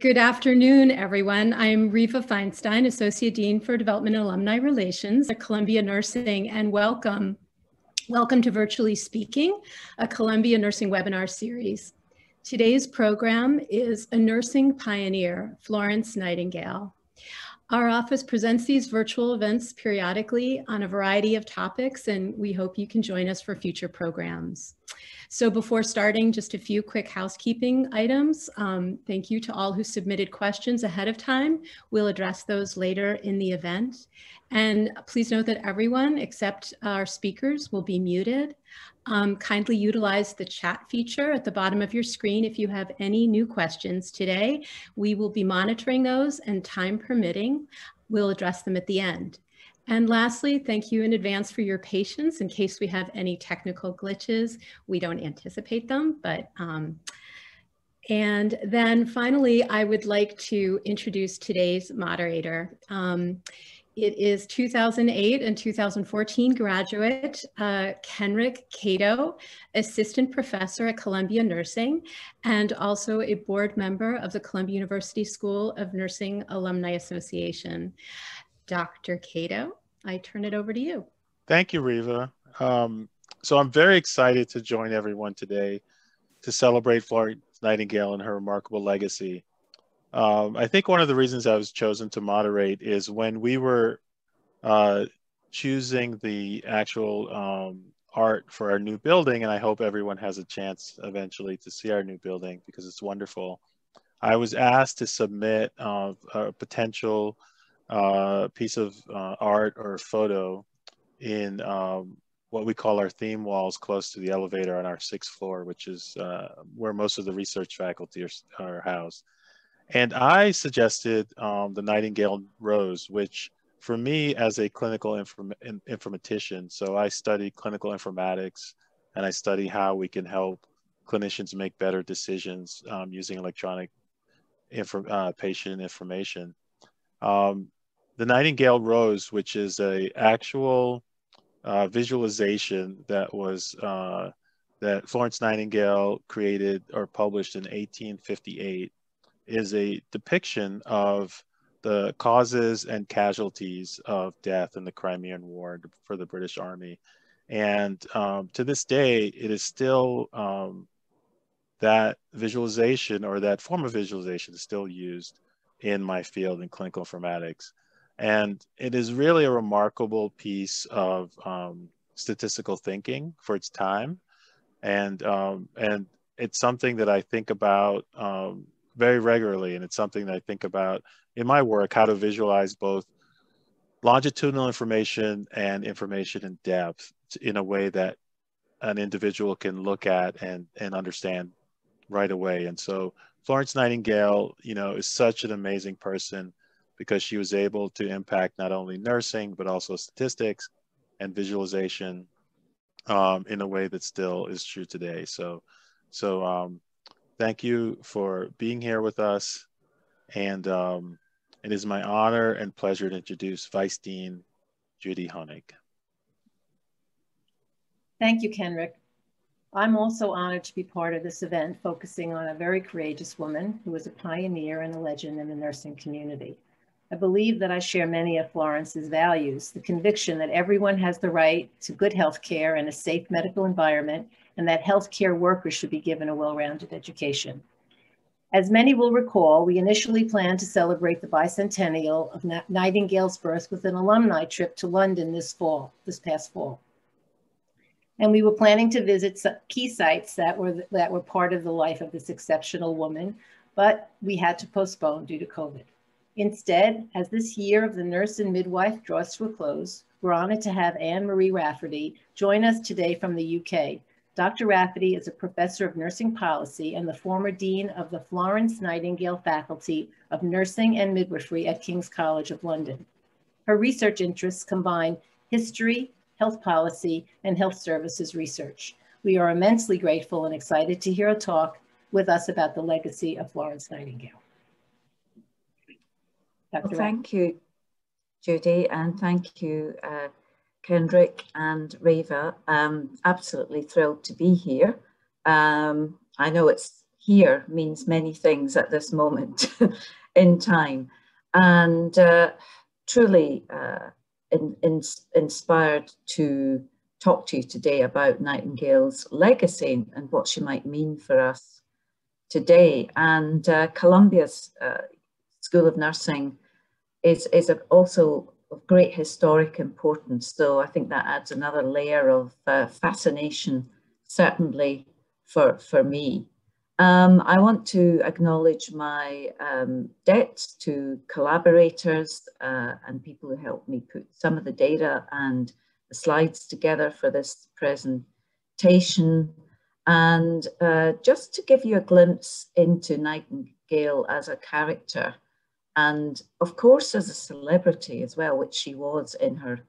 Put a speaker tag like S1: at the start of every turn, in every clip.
S1: Good afternoon, everyone. I'm Riva Feinstein, Associate Dean for Development and Alumni Relations at Columbia Nursing, and welcome. Welcome to Virtually Speaking, a Columbia Nursing webinar series. Today's program is A Nursing Pioneer, Florence Nightingale. Our office presents these virtual events periodically on a variety of topics, and we hope you can join us for future programs. So before starting, just a few quick housekeeping items. Um, thank you to all who submitted questions ahead of time. We'll address those later in the event. And please note that everyone except our speakers will be muted. Um, kindly utilize the chat feature at the bottom of your screen if you have any new questions today. We will be monitoring those and time permitting, we'll address them at the end. And lastly, thank you in advance for your patience in case we have any technical glitches. We don't anticipate them, but um, and then finally, I would like to introduce today's moderator. Um, it is 2008 and 2014 graduate uh, Kenrick Cato, assistant professor at Columbia Nursing, and also a board member of the Columbia University School of Nursing Alumni Association. Dr. Cato, I turn it over to you.
S2: Thank you, Riva. Um, so I'm very excited to join everyone today to celebrate Florence Nightingale and her remarkable legacy. Um, I think one of the reasons I was chosen to moderate is when we were uh, choosing the actual um, art for our new building, and I hope everyone has a chance eventually to see our new building because it's wonderful. I was asked to submit uh, a potential uh, piece of uh, art or photo in um, what we call our theme walls close to the elevator on our sixth floor, which is uh, where most of the research faculty are, are housed. And I suggested um, the Nightingale Rose, which for me as a clinical inform informatician, so I study clinical informatics and I study how we can help clinicians make better decisions um, using electronic uh, patient information. Um, the Nightingale Rose, which is a actual uh, visualization that was uh, that Florence Nightingale created or published in 1858, is a depiction of the causes and casualties of death in the Crimean War for the British Army. And um, to this day, it is still um, that visualization or that form of visualization is still used in my field in clinical informatics. And it is really a remarkable piece of um, statistical thinking for its time. And, um, and it's something that I think about um, very regularly. And it's something that I think about in my work, how to visualize both longitudinal information and information in depth in a way that an individual can look at and, and understand right away. And so Florence Nightingale, you know, is such an amazing person because she was able to impact not only nursing, but also statistics and visualization um, in a way that still is true today. So, so um, thank you for being here with us. And um, it is my honor and pleasure to introduce Vice Dean Judy Honig.
S3: Thank you, Kenrick. I'm also honored to be part of this event focusing on a very courageous woman who was a pioneer and a legend in the nursing community. I believe that I share many of Florence's values, the conviction that everyone has the right to good health care and a safe medical environment, and that healthcare workers should be given a well-rounded education. As many will recall, we initially planned to celebrate the bicentennial of Nightingale's birth with an alumni trip to London this fall, this past fall. And we were planning to visit key sites that were, that were part of the life of this exceptional woman, but we had to postpone due to COVID. Instead, as this year of the nurse and midwife draws to a close, we're honored to have Anne Marie Rafferty join us today from the UK. Dr. Rafferty is a professor of nursing policy and the former dean of the Florence Nightingale Faculty of Nursing and Midwifery at King's College of London. Her research interests combine history, health policy, and health services research. We are immensely grateful and excited to hear a talk with us about the legacy of Florence Nightingale.
S4: Well, thank you, Judy, and thank you, uh, Kendrick and Riva. Um, absolutely thrilled to be here. Um, I know it's here means many things at this moment in time. And uh, truly uh, in, in, inspired to talk to you today about Nightingale's legacy and what she might mean for us today. And uh, Columbia's uh, School of Nursing is, is also of great historic importance. So I think that adds another layer of uh, fascination, certainly for, for me. Um, I want to acknowledge my um, debts to collaborators uh, and people who helped me put some of the data and the slides together for this presentation. And uh, just to give you a glimpse into Nightingale as a character, and of course as a celebrity as well, which she was in her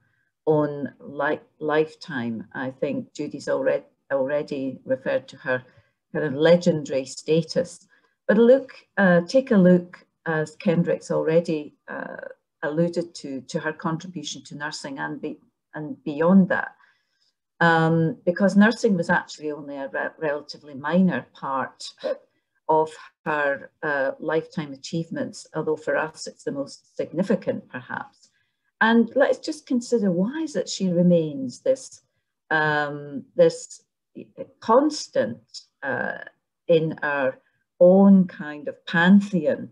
S4: own li lifetime. I think Judy's already, already referred to her kind of legendary status. But look, uh, take a look, as Kendrick's already uh, alluded to, to her contribution to nursing and, be, and beyond that. Um, because nursing was actually only a re relatively minor part of her uh, lifetime achievements, although for us it's the most significant perhaps. And let's just consider why is it she remains this, um, this constant uh, in our own kind of pantheon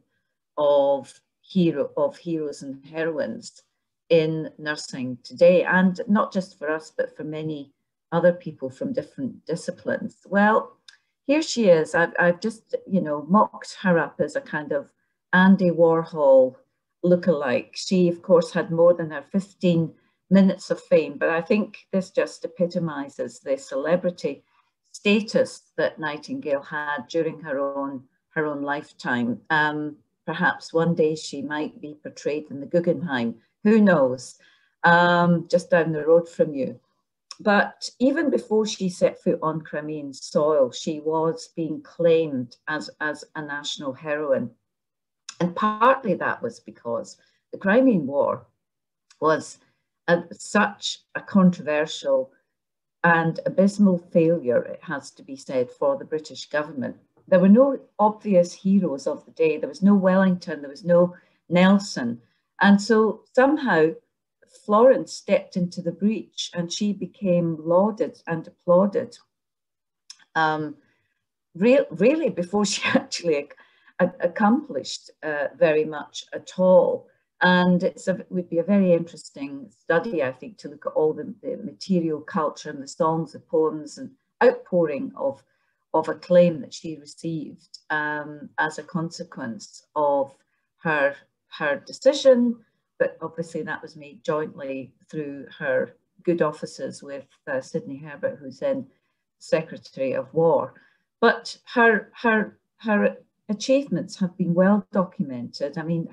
S4: of hero of heroes and heroines in nursing today, and not just for us, but for many other people from different disciplines. Well, here she is. I've, I've just, you know, mocked her up as a kind of Andy Warhol lookalike. She, of course, had more than her 15 minutes of fame, but I think this just epitomizes the celebrity status that Nightingale had during her own her own lifetime. Um, perhaps one day she might be portrayed in the Guggenheim. Who knows? Um, just down the road from you. But even before she set foot on Crimean soil, she was being claimed as, as a national heroine. And partly that was because the Crimean War was a, such a controversial and abysmal failure, it has to be said, for the British government. There were no obvious heroes of the day. There was no Wellington, there was no Nelson. And so somehow Florence stepped into the breach and she became lauded and applauded. Um, re really, before she actually accomplished uh, very much at all. And it would be a very interesting study, I think, to look at all the, the, material culture and the songs, the poems, and outpouring of, of acclaim that she received um, as a consequence of her, her decision. But obviously, that was made jointly through her good offices with uh, Sidney Herbert, who's then Secretary of War. But her, her, her achievements have been well documented. I mean,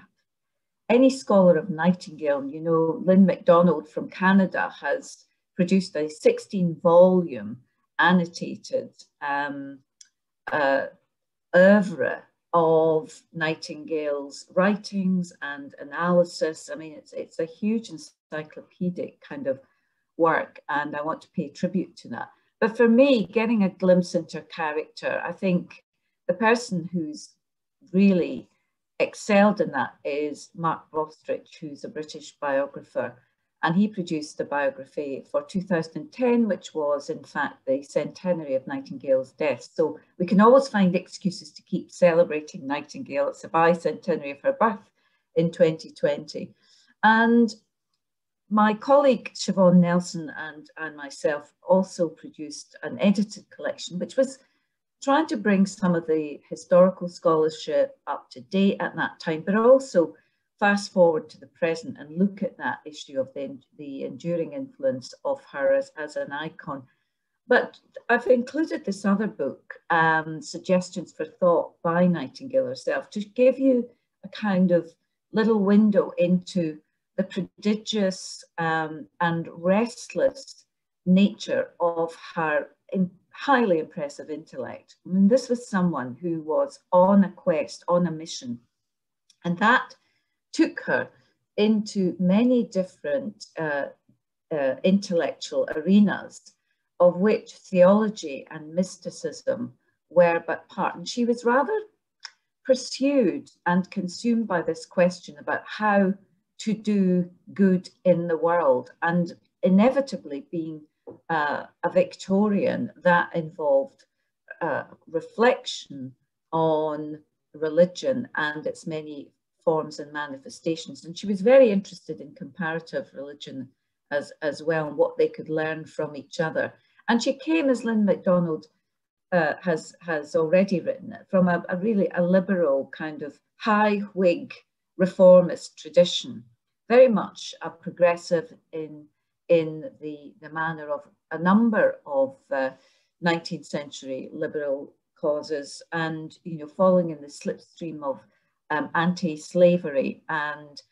S4: any scholar of Nightingale, you know, Lynn McDonald from Canada has produced a 16 volume annotated um, uh, oeuvre of Nightingale's writings and analysis. I mean, it's, it's a huge encyclopedic kind of work, and I want to pay tribute to that. But for me, getting a glimpse into character, I think the person who's really excelled in that is Mark Bostridge, who's a British biographer. And he produced a biography for 2010, which was in fact the centenary of Nightingale's death. So we can always find excuses to keep celebrating Nightingale. It's a bicentenary of her birth in 2020. And my colleague Siobhan Nelson and, and myself also produced an edited collection, which was trying to bring some of the historical scholarship up to date at that time, but also fast forward to the present and look at that issue of the, the enduring influence of her as, as an icon. But I've included this other book, um, Suggestions for Thought by Nightingale herself, to give you a kind of little window into the prodigious um, and restless nature of her highly impressive intellect. I mean, this was someone who was on a quest, on a mission, and that took her into many different uh, uh, intellectual arenas, of which theology and mysticism were but part. And she was rather pursued and consumed by this question about how to do good in the world. And inevitably, being uh, a Victorian, that involved uh, reflection on religion and its many forms and manifestations. And she was very interested in comparative religion as, as well and what they could learn from each other. And she came, as Lynn McDonald uh, has, has already written, from a, a really a liberal kind of high Whig reformist tradition, very much a progressive in, in the, the manner of a number of uh, 19th century liberal causes and, you know, falling in the slipstream of um, anti-slavery and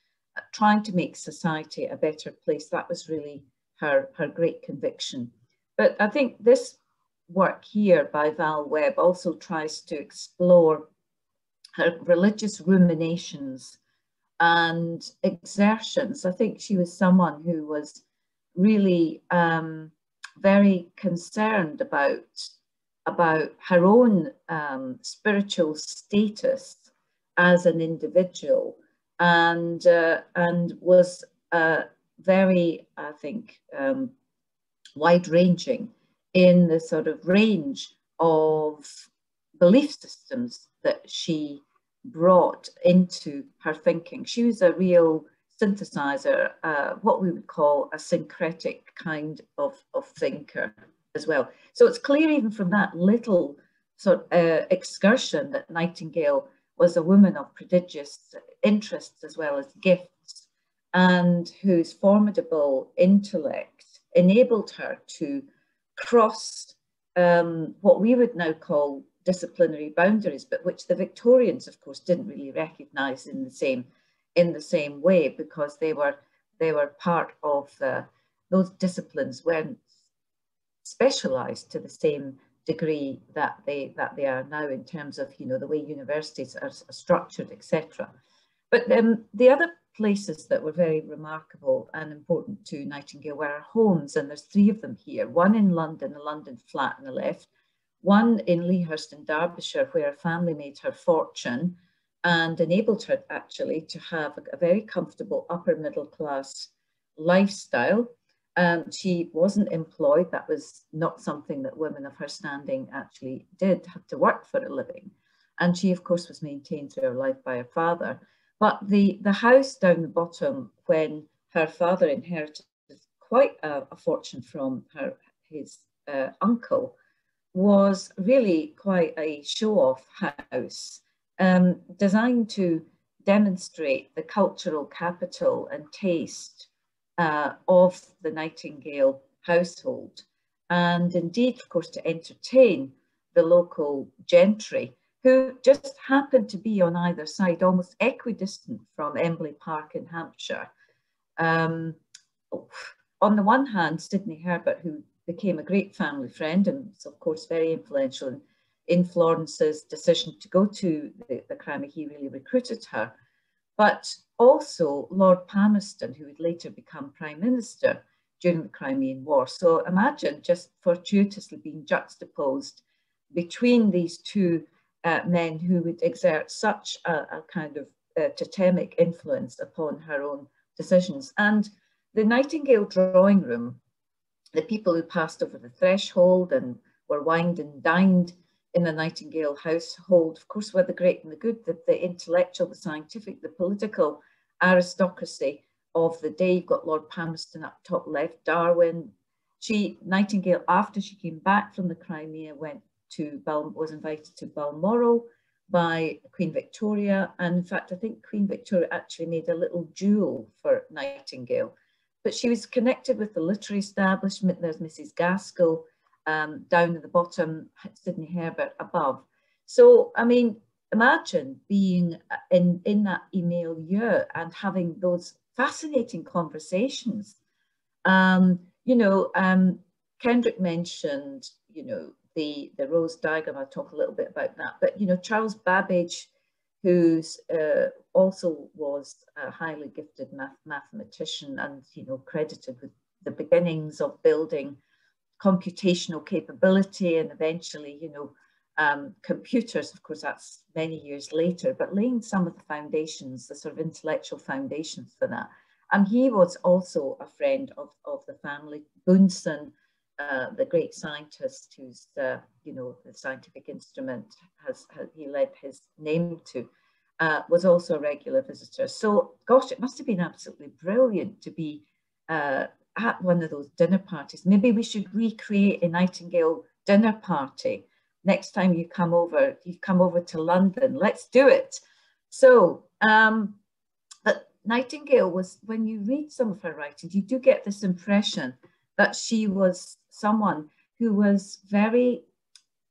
S4: trying to make society a better place. That was really her, her great conviction. But I think this work here by Val Webb also tries to explore her religious ruminations and exertions. I think she was someone who was really um, very concerned about, about her own um, spiritual status as an individual and, uh, and was uh, very, I think, um, wide ranging in the sort of range of belief systems that she brought into her thinking. She was a real synthesizer, uh, what we would call a syncretic kind of, of thinker as well. So it's clear even from that little sort of uh, excursion that Nightingale was a woman of prodigious interests as well as gifts and whose formidable intellect enabled her to cross um, what we would now call disciplinary boundaries, but which the Victorians, of course, didn't really recognise in the same in the same way because they were they were part of uh, those disciplines weren't specialised to the same degree that they that they are now in terms of you know the way universities are, are structured, etc. But um, the other places that were very remarkable and important to Nightingale were her homes, and there's three of them here. One in London, a London flat on the left, one in Lea Hurst in Derbyshire, where her family made her fortune and enabled her actually to have a, a very comfortable upper middle class lifestyle. Um, she wasn't employed. That was not something that women of her standing actually did, have to work for a living. And she, of course, was maintained through her life by her father. But the, the house down the bottom, when her father inherited quite a, a fortune from her, his uh, uncle, was really quite a show-off house, um, designed to demonstrate the cultural capital and taste uh, of the Nightingale household. And indeed, of course, to entertain the local gentry who just happened to be on either side, almost equidistant from Embley Park in Hampshire. Um, on the one hand, Sidney Herbert, who became a great family friend and was, of course, very influential in, in Florence's decision to go to the, the Crimea, he really recruited her. But also Lord Palmerston, who would later become Prime Minister during the Crimean War. So imagine just fortuitously being juxtaposed between these two uh, men who would exert such a, a kind of uh, totemic influence upon her own decisions. And the Nightingale drawing room, the people who passed over the threshold and were wined and dined in the Nightingale household, of course, were the great and the good, the, the intellectual, the scientific, the political aristocracy of the day. You've got Lord Palmerston up top left, Darwin. She, Nightingale, after she came back from the Crimea, went to Bal was invited to Balmoral by Queen Victoria. And in fact, I think Queen Victoria actually made a little jewel for Nightingale. But she was connected with the literary establishment. There's Mrs. Gaskell um, down at the bottom, Sidney Herbert above. So, I mean, imagine being in, in that milieu and having those fascinating conversations. Um, you know, um, Kendrick mentioned, you know, the, the Rose diagram, I'll talk a little bit about that. But, you know, Charles Babbage, who's uh, also was a highly gifted math mathematician and, you know, credited with the beginnings of building computational capability and eventually, you know, um, computers, of course, that's many years later, but laying some of the foundations, the sort of intellectual foundations for that. And he was also a friend of, of the family. Bunsen, uh, the great scientist who's, uh, you know, the scientific instrument has, has he led his name to, uh, was also a regular visitor. So, gosh, it must have been absolutely brilliant to be uh, at one of those dinner parties. Maybe we should recreate a Nightingale dinner party next time you come over, you come over to London, let's do it. So, um, but Nightingale was, when you read some of her writings, you do get this impression that she was someone who was very,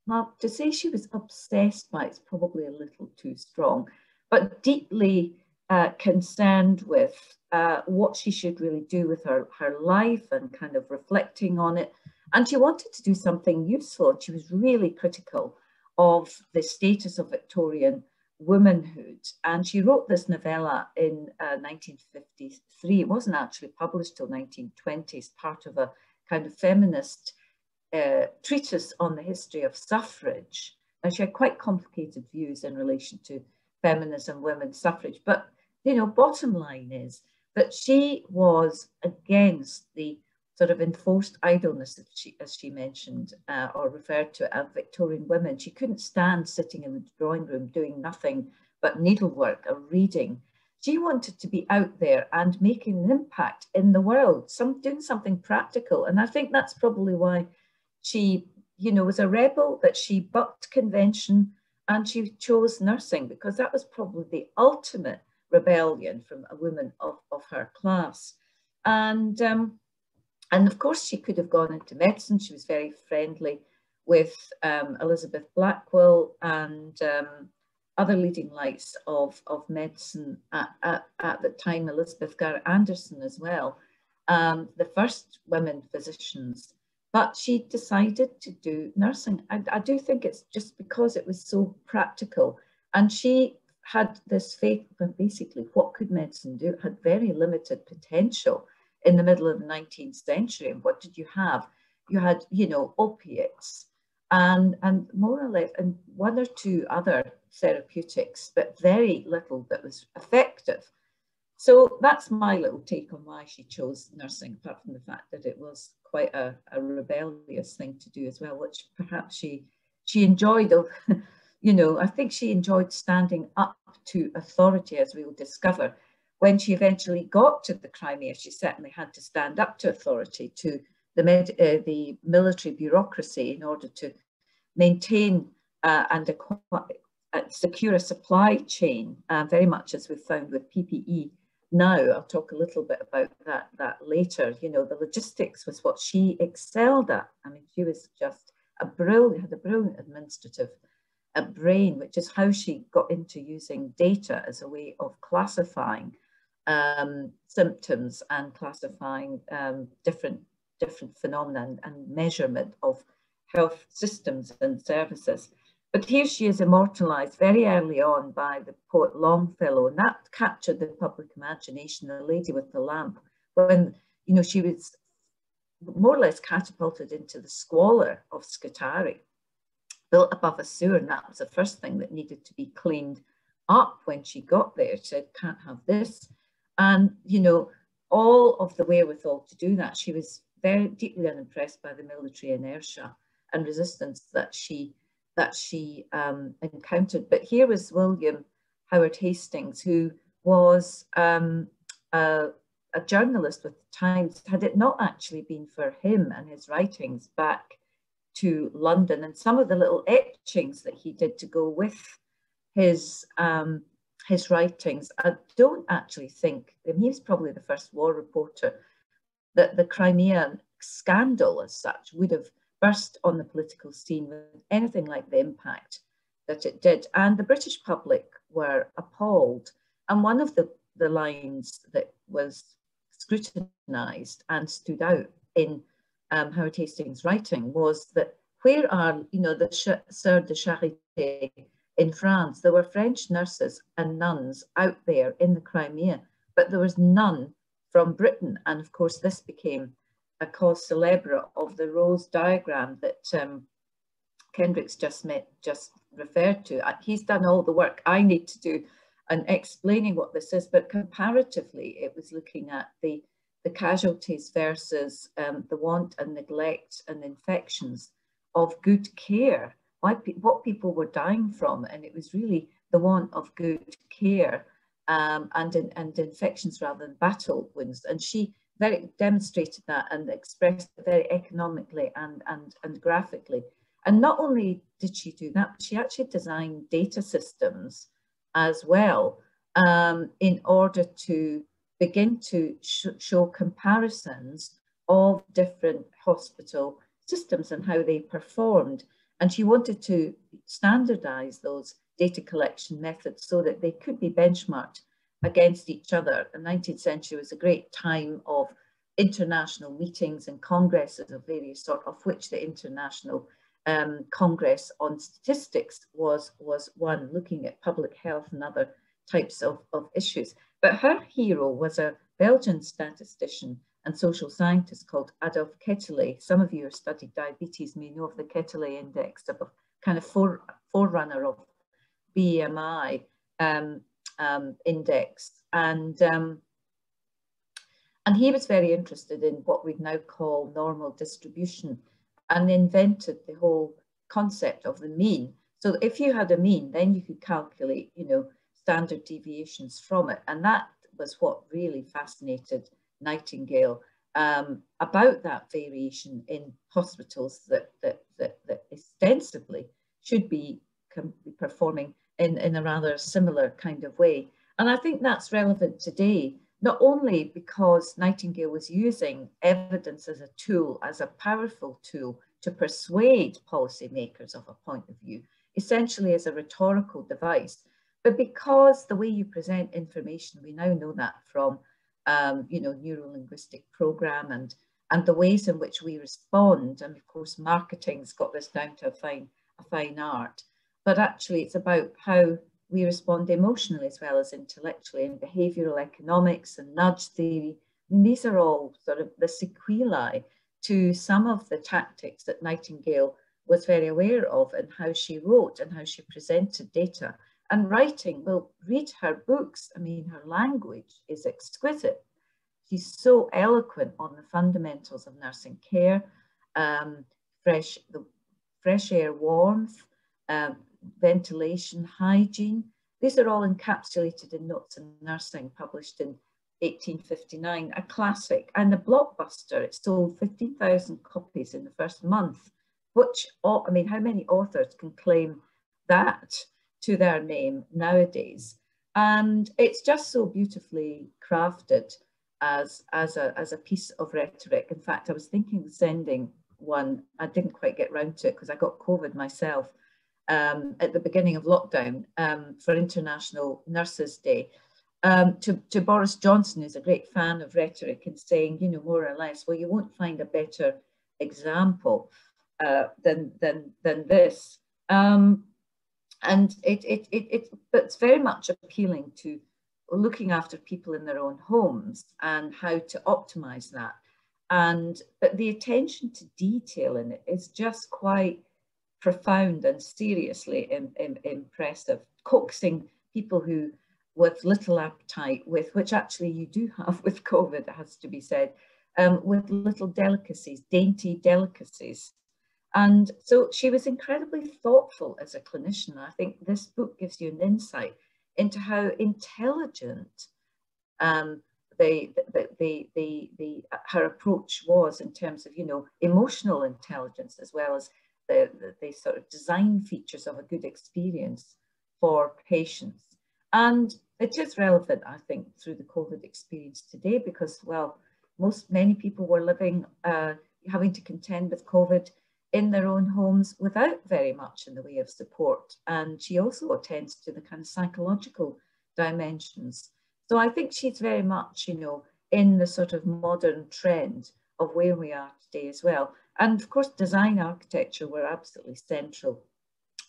S4: well, to say she was obsessed by it's probably a little too strong, but deeply uh, concerned with uh, what she should really do with her, her life and kind of reflecting on it and she wanted to do something useful. And she was really critical of the status of Victorian womanhood. And she wrote this novella in uh, 1953. It wasn't actually published till 1920 as part of a kind of feminist uh, treatise on the history of suffrage. And she had quite complicated views in relation to feminism, women's suffrage. But, you know, bottom line is that she was against the sort of enforced idleness, as she, as she mentioned, uh, or referred to as Victorian women. She couldn't stand sitting in the drawing room doing nothing but needlework or reading. She wanted to be out there and making an impact in the world, some doing something practical. And I think that's probably why she, you know, was a rebel, that she bucked convention and she chose nursing because that was probably the ultimate rebellion from a woman of, of her class. And um, and of course, she could have gone into medicine. She was very friendly with um, Elizabeth Blackwell and um, other leading lights of, of medicine at, at, at the time, Elizabeth Garrett Anderson as well, um, the first women physicians. But she decided to do nursing. I, I do think it's just because it was so practical. And she had this faith, but basically, what could medicine do? It had very limited potential in the middle of the 19th century. And what did you have? You had, you know, opiates and, and more or less, and one or two other therapeutics, but very little that was effective. So that's my little take on why she chose nursing, apart from the fact that it was quite a, a rebellious thing to do as well, which perhaps she she enjoyed you know, I think she enjoyed standing up to authority, as we will discover, when she eventually got to the Crimea, she certainly had to stand up to authority, to the, med, uh, the military bureaucracy in order to maintain uh, and uh, secure a supply chain, uh, very much as we've found with PPE now. I'll talk a little bit about that, that later. You know, the logistics was what she excelled at. I mean, she was just a brilliant, had a brilliant administrative a brain, which is how she got into using data as a way of classifying um, symptoms and classifying um, different, different phenomena and, and measurement of health systems and services. But here she is immortalized very early on by the poet Longfellow, and that captured the public imagination, the lady with the lamp, when you know she was more or less catapulted into the squalor of Scutari, built above a sewer, and that was the first thing that needed to be cleaned up when she got there. She said, can't have this. And, you know, all of the wherewithal to do that, she was very deeply unimpressed by the military inertia and resistance that she that she um, encountered. But here was William Howard Hastings, who was um, a, a, journalist with the Times. Had it not actually been for him and his writings back to London and some of the little etchings that he did to go with his um, his writings, I don't actually think, I he was probably the first war reporter, that the Crimean scandal as such would have burst on the political scene with anything like the impact that it did. And the British public were appalled. And one of the, the lines that was scrutinised and stood out in um, Howard Hastings' writing was that where are, you know, the Sœurs de Charité in France, there were French nurses and nuns out there in the Crimea, but there was none from Britain. And of course, this became a cause célèbre of the rose diagram that um, Kendrick's just met, just referred to. He's done all the work I need to do and explaining what this is, but comparatively, it was looking at the, the casualties versus um, the want and neglect and infections of good care, why pe what people were dying from. And it was really the want of good care um, and, in, and infections rather than battle wounds. And she very demonstrated that and expressed it very economically and, and, and graphically. And not only did she do that, but she actually designed data systems as well um, in order to begin to sh show comparisons of different hospital systems and how they performed. And she wanted to standardize those data collection methods so that they could be benchmarked against each other. The 19th century was a great time of international meetings and congresses of various sort, of which the International um, Congress on Statistics was, was one, looking at public health and other types of, of issues. But her hero was a Belgian statistician and social scientist called Adolphe Quetelet. Some of you who studied diabetes may know of the Quetelet index, a kind of fore, forerunner of BMI um, um, index. And, um, and he was very interested in what we now call normal distribution and invented the whole concept of the mean. So if you had a mean, then you could calculate, you know, standard deviations from it. And that was what really fascinated Nightingale um, about that variation in hospitals that, that, that, that ostensibly should be, performing in, in a rather similar kind of way. And I think that's relevant today, not only because Nightingale was using evidence as a tool, as a powerful tool to persuade policymakers of a point of view, essentially as a rhetorical device, but because the way you present information, we now know that from, um, you know, neuro-linguistic program and, and the ways in which we respond. And of course, marketing's got this down to a fine, a fine art, but actually it's about how we respond emotionally as well as intellectually and behavioral economics and nudge theory. Mean, these are all sort of the sequelae to some of the tactics that Nightingale was very aware of and how she wrote and how she presented data and writing. Well, read her books. I mean, her language is exquisite. She's so eloquent on the fundamentals of nursing care, um, fresh, the fresh air warmth, um, ventilation, hygiene. These are all encapsulated in Notes on Nursing, published in 1859, a classic and a blockbuster. It sold 15,000 copies in the first month, which, I mean, how many authors can claim that? To their name nowadays. And it's just so beautifully crafted as, as, a, as a piece of rhetoric. In fact, I was thinking of sending one, I didn't quite get round to it because I got COVID myself um, at the beginning of lockdown um, for International Nurses Day. Um, to, to Boris Johnson, who's a great fan of rhetoric and saying, you know, more or less, well, you won't find a better example uh, than, than, than this. Um, and it, it, it, it, but it's very much appealing to looking after people in their own homes and how to optimize that. And, but the attention to detail in it is just quite profound and seriously Im, Im, impressive, coaxing people who with little appetite, with which actually you do have with COVID, it has to be said, um, with little delicacies, dainty delicacies, and so she was incredibly thoughtful as a clinician. I think this book gives you an insight into how intelligent um, the, the, the, the, the, her approach was in terms of, you know, emotional intelligence as well as the, the, the sort of design features of a good experience for patients. And it is relevant, I think, through the COVID experience today because, well, most, many people were living, uh, having to contend with COVID in their own homes without very much in the way of support. And she also attends to the kind of psychological dimensions. So I think she's very much, you know, in the sort of modern trend of where we are today as well. And of course, design architecture were absolutely central,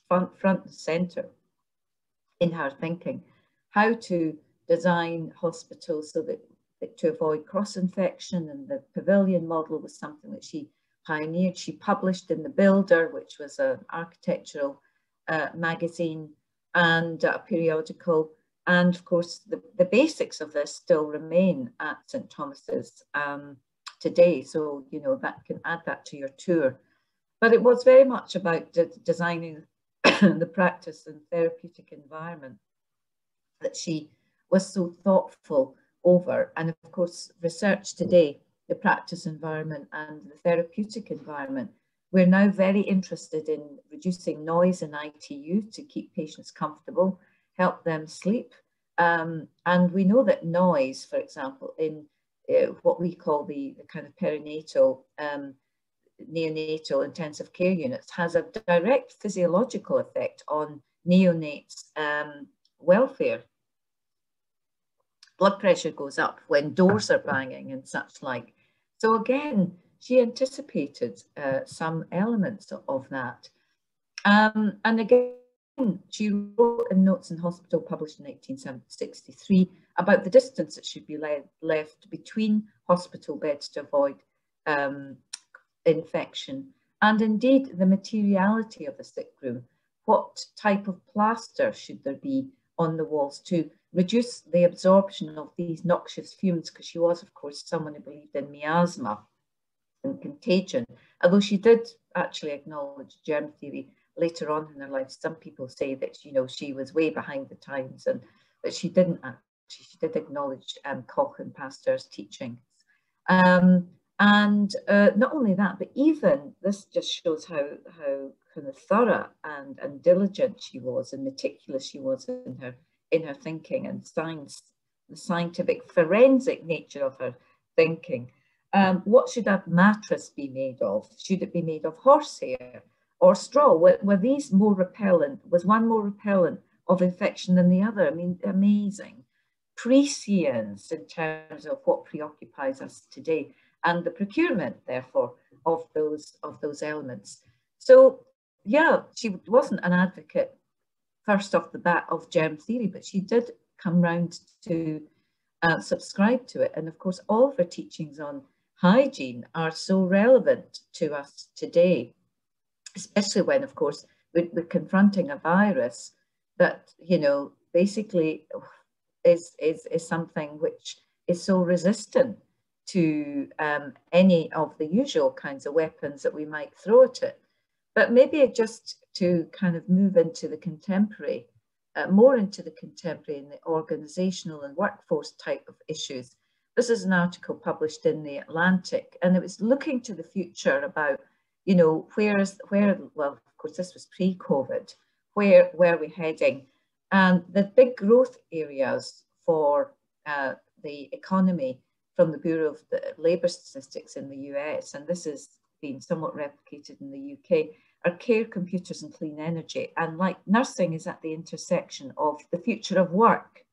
S4: front, front and center in her thinking. How to design hospitals so that, that to avoid cross infection and the pavilion model was something that she pioneered. She published in The Builder, which was an architectural uh, magazine and a periodical. And of course, the, the basics of this still remain at St. Thomas's um, today. So, you know, that can add that to your tour. But it was very much about de designing the practice and therapeutic environment that she was so thoughtful over. And of course, research today, the practice environment and the therapeutic environment, we're now very interested in reducing noise in ITU to keep patients comfortable, help them sleep. Um, and we know that noise, for example, in uh, what we call the, the kind of perinatal, um, neonatal intensive care units has a direct physiological effect on neonates' um, welfare blood pressure goes up when doors are banging and such like. So again, she anticipated uh, some elements of that. Um, and again, she wrote in Notes in Hospital, published in 1863, about the distance that should be le left between hospital beds to avoid um, infection. And indeed, the materiality of the sick room. What type of plaster should there be on the walls to reduce the absorption of these noxious fumes because she was, of course, someone who believed in miasma and contagion. Although she did actually acknowledge germ theory later on in her life. Some people say that, you know, she was way behind the times and but she didn't actually. She did acknowledge um, Koch and Pasteur's teachings. Um, and uh, not only that, but even this just shows how, how kind of thorough and, and diligent she was and meticulous she was in her in her thinking and science, the scientific forensic nature of her thinking. Um, what should a mattress be made of? Should it be made of horsehair or straw? Were, were these more repellent? Was one more repellent of infection than the other? I mean, amazing. Prescience in terms of what preoccupies us today and the procurement, therefore, of those of those elements. So yeah, she wasn't an advocate first off the bat of germ theory, but she did come round to uh, subscribe to it. And of course, all of her teachings on hygiene are so relevant to us today, especially when, of course, we're, we're confronting a virus that, you know, basically is, is, is something which is so resistant to um, any of the usual kinds of weapons that we might throw at it. But maybe just to kind of move into the contemporary, uh, more into the contemporary and the organizational and workforce type of issues. This is an article published in the Atlantic, and it was looking to the future about, you know, where's where, well, of course, this was pre-COVID, where, where are we heading? And the big growth areas for uh, the economy from the Bureau of the Labour Statistics in the US, and this has been somewhat replicated in the UK, are care, computers and clean energy. And like nursing is at the intersection of the future of work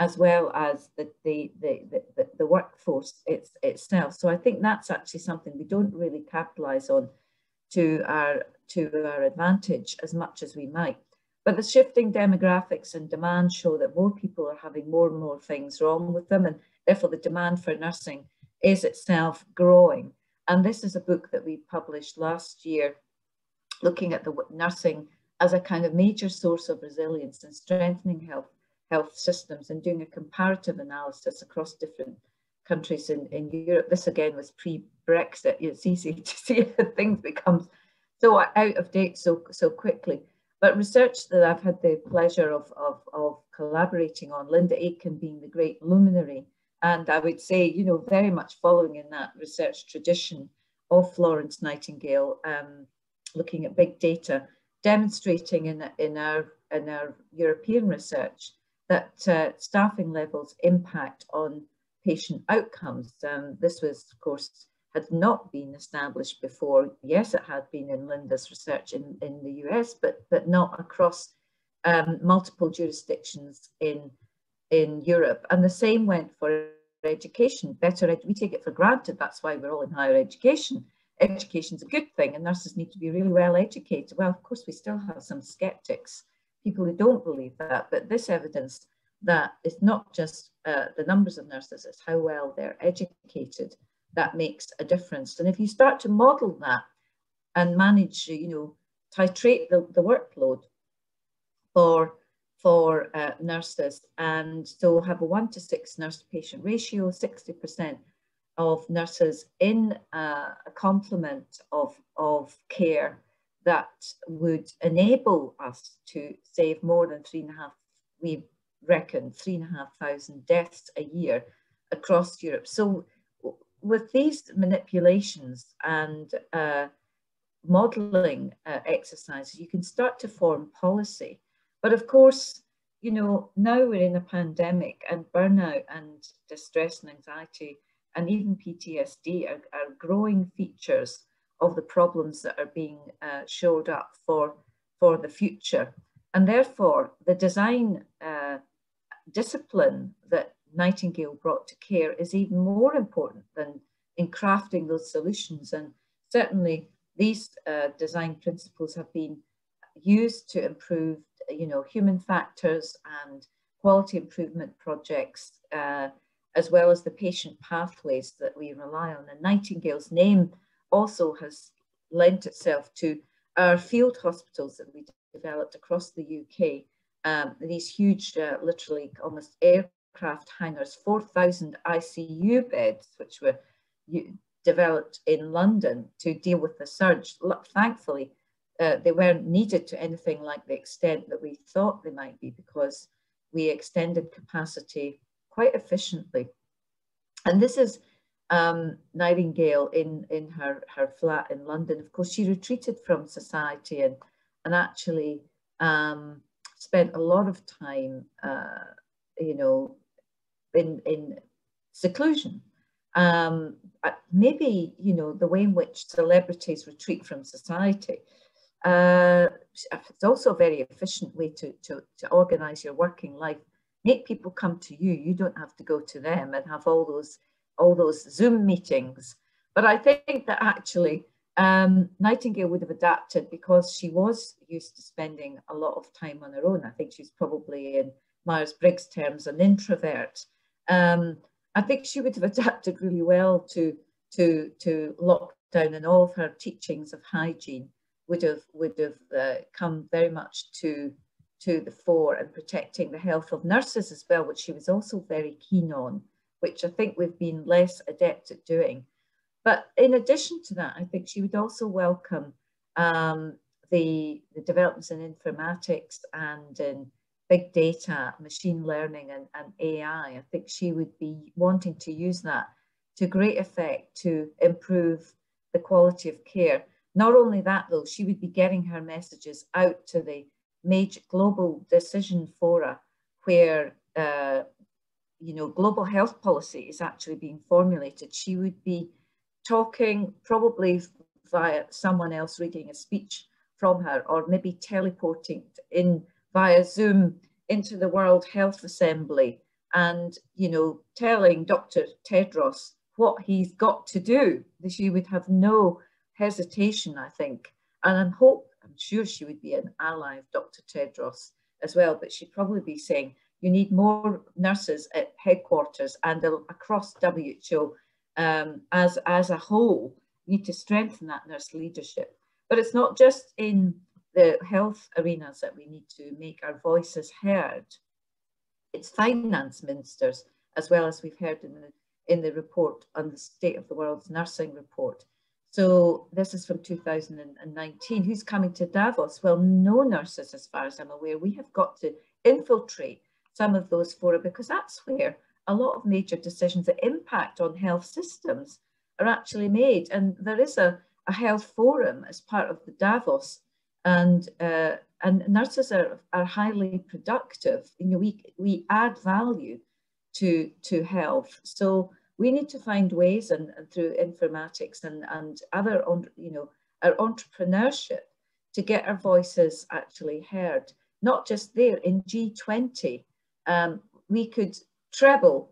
S4: as well as the, the, the, the, the workforce it's, itself. So I think that's actually something we don't really capitalize on to our, to our advantage as much as we might. But the shifting demographics and demand show that more people are having more and more things wrong with them and therefore the demand for nursing is itself growing. And this is a book that we published last year looking at the nursing as a kind of major source of resilience and strengthening health health systems and doing a comparative analysis across different countries in, in Europe. This again was pre-Brexit. It's easy to see things become so out of date so so quickly. But research that I've had the pleasure of, of, of collaborating on, Linda Aiken being the great luminary, and I would say, you know, very much following in that research tradition of Florence Nightingale, um, looking at big data, demonstrating in, in, our, in our European research that uh, staffing levels impact on patient outcomes. Um, this was, of course, had not been established before. Yes, it had been in Linda's research in, in the US, but, but not across um, multiple jurisdictions in, in Europe. And the same went for education. Better, ed we take it for granted. That's why we're all in higher education education is a good thing and nurses need to be really well educated. Well, of course, we still have some skeptics, people who don't believe that, but this evidence that it's not just uh, the numbers of nurses, it's how well they're educated that makes a difference. And if you start to model that and manage, you know, titrate the, the workload for for uh, nurses and so have a one to six nurse patient ratio, 60% of nurses in uh, a complement of, of care that would enable us to save more than three and a half, we reckon three and a half thousand deaths a year across Europe. So with these manipulations and uh, modeling uh, exercises, you can start to form policy. But of course, you know, now we're in a pandemic and burnout and distress and anxiety and even PTSD are, are growing features of the problems that are being uh, showed up for, for the future. And therefore, the design uh, discipline that Nightingale brought to care is even more important than in crafting those solutions. And certainly these uh, design principles have been used to improve, you know, human factors and quality improvement projects, uh, as well as the patient pathways that we rely on. And Nightingale's name also has lent itself to our field hospitals that we developed across the UK. Um, these huge, uh, literally almost aircraft hangars, 4,000 ICU beds, which were developed in London to deal with the surge. Thankfully, uh, they weren't needed to anything like the extent that we thought they might be because we extended capacity quite efficiently. And this is um, Nightingale in, in her, her flat in London. Of course, she retreated from society and, and actually um, spent a lot of time, uh, you know, in, in seclusion. Um, maybe, you know, the way in which celebrities retreat from society. Uh, it's also a very efficient way to, to, to organize your working life. Make people come to you. You don't have to go to them and have all those all those Zoom meetings. But I think that actually um, Nightingale would have adapted because she was used to spending a lot of time on her own. I think she's probably in Myers-Briggs terms an introvert. Um, I think she would have adapted really well to, to, to lockdown and all of her teachings of hygiene would have, would have uh, come very much to, to the fore and protecting the health of nurses as well, which she was also very keen on which I think we've been less adept at doing. But in addition to that, I think she would also welcome um, the, the developments in informatics and in big data, machine learning and, and AI. I think she would be wanting to use that to great effect to improve the quality of care. Not only that though, she would be getting her messages out to the major global decision fora where uh, you know, global health policy is actually being formulated, she would be talking probably via someone else reading a speech from her or maybe teleporting in via Zoom into the World Health Assembly and, you know, telling Dr. Tedros what he's got to do. She would have no hesitation, I think. And I'm hope, I'm sure she would be an ally of Dr. Tedros as well, but she'd probably be saying, you need more nurses at headquarters and across WHO um, as, as a whole. You need to strengthen that nurse leadership. But it's not just in the health arenas that we need to make our voices heard. It's finance ministers, as well as we've heard in the, in the report on the state of the world's nursing report. So this is from 2019. Who's coming to Davos? Well, no nurses, as far as I'm aware. We have got to infiltrate some of those fora because that's where a lot of major decisions that impact on health systems are actually made. And there is a, a health forum as part of the Davos and uh, and nurses are, are highly productive. You know, we, we add value to, to health. So we need to find ways and, and through informatics and, and other, you know, our entrepreneurship to get our voices actually heard, not just there in G20, um, we could treble,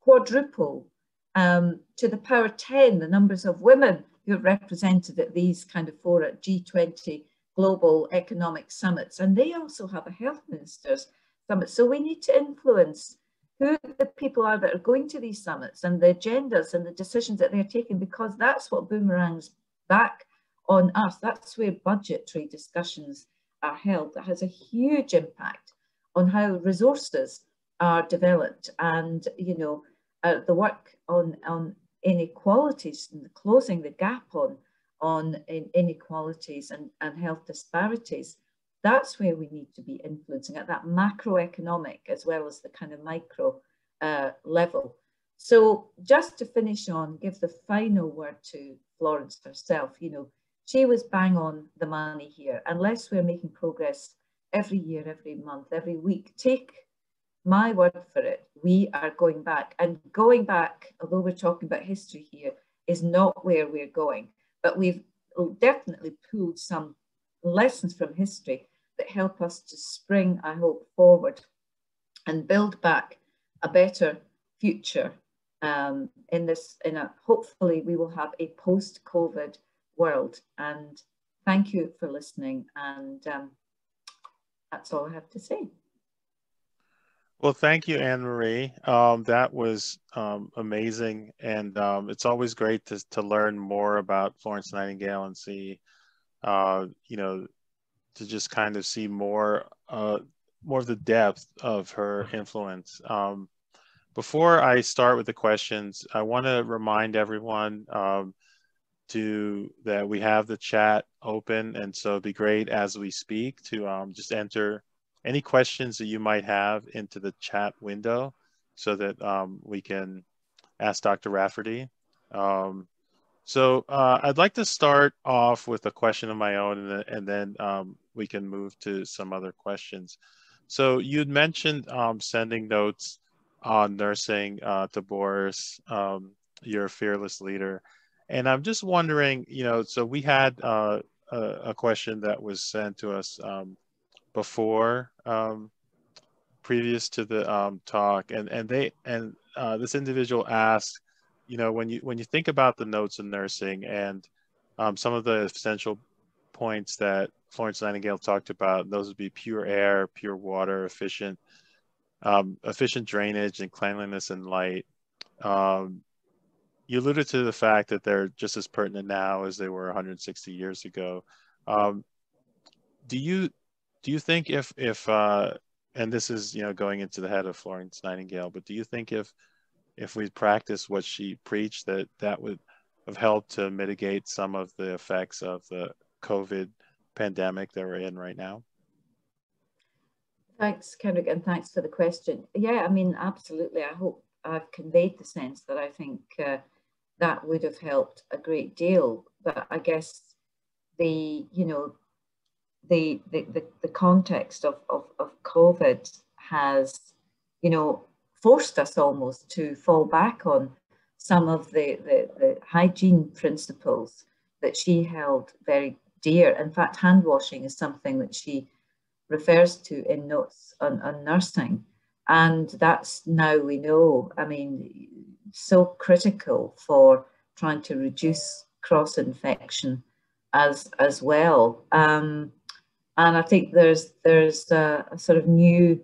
S4: quadruple um, to the power 10 the numbers of women who are represented at these kind of fora at G20 global economic summits. And they also have a health ministers summit. So we need to influence who the people are that are going to these summits and the agendas and the decisions that they're taking, because that's what boomerangs back on us. That's where budgetary discussions are held. That has a huge impact on how resources are developed and, you know, uh, the work on, on inequalities and closing the gap on, on inequalities and, and health disparities that's where we need to be influencing at that macroeconomic as well as the kind of micro uh, level. So just to finish on, give the final word to Florence herself, you know, she was bang on the money here. Unless we're making progress every year, every month, every week, take my word for it, we are going back. And going back, although we're talking about history here, is not where we're going. But we've definitely pulled some lessons from history that help us to spring, I hope, forward and build back a better future um, in this, in a, hopefully we will have a post-COVID world. And thank you for listening. And um, that's all I have to say.
S2: Well, thank you, Anne Marie. Um, that was um, amazing, and um, it's always great to to learn more about Florence Nightingale and see, uh, you know, to just kind of see more uh, more of the depth of her influence. Um, before I start with the questions, I want to remind everyone um, to that we have the chat open, and so it'd be great as we speak to um, just enter any questions that you might have into the chat window, so that um, we can ask Dr. Rafferty. Um, so uh, I'd like to start off with a question of my own, and, and then um, we can move to some other questions. So you'd mentioned um, sending notes on nursing uh, to Boris, um, your fearless leader. And I'm just wondering, you know, so we had uh, a, a, question that was sent to us um, before, um, previous to the um, talk, and and they and uh, this individual asked, you know, when you when you think about the notes in nursing and um, some of the essential points that Florence Nightingale talked about. Those would be pure air, pure water, efficient, um, efficient drainage and cleanliness and light. Um, you alluded to the fact that they're just as pertinent now as they were 160 years ago. Um, do you do you think if if uh, and this is you know going into the head of Florence Nightingale, but do you think if if we practice what she preached that that would have helped to mitigate some of the effects of the COVID pandemic that we're in right now?
S4: Thanks, Kendrick, and thanks for the question. Yeah, I mean, absolutely. I hope I've conveyed the sense that I think uh, that would have helped a great deal. But I guess the, you know, the the, the, the context of, of, of COVID has, you know, forced us almost to fall back on some of the, the, the hygiene principles that she held very dear. In fact, hand washing is something that she refers to in notes on, on nursing. And that's now we know, I mean, so critical for trying to reduce cross infection as as well. Um, and I think there's there's a, a, sort of new